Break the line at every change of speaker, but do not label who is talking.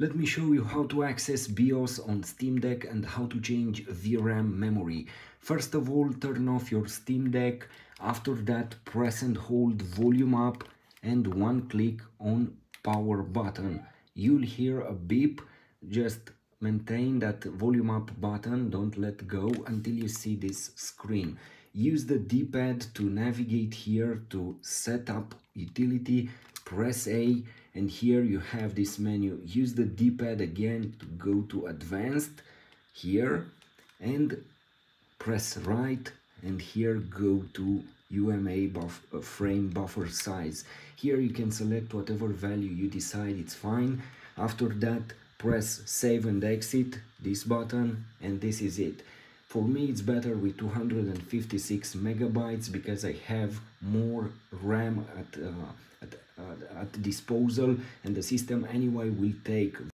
Let me show you how to access BIOS on Steam Deck and how to change VRAM memory. First of all, turn off your Steam Deck. After that, press and hold volume up and one click on power button. You'll hear a beep. Just maintain that volume up button. Don't let go until you see this screen. Use the D-pad to navigate here to set up utility. Press A and here you have this menu. Use the d-pad again to go to advanced here and press right. And here go to UMA buff, uh, frame buffer size. Here you can select whatever value you decide it's fine. After that press save and exit this button and this is it. For me it's better with 256 megabytes because I have more RAM at, uh, at, at disposal and the system anyway will take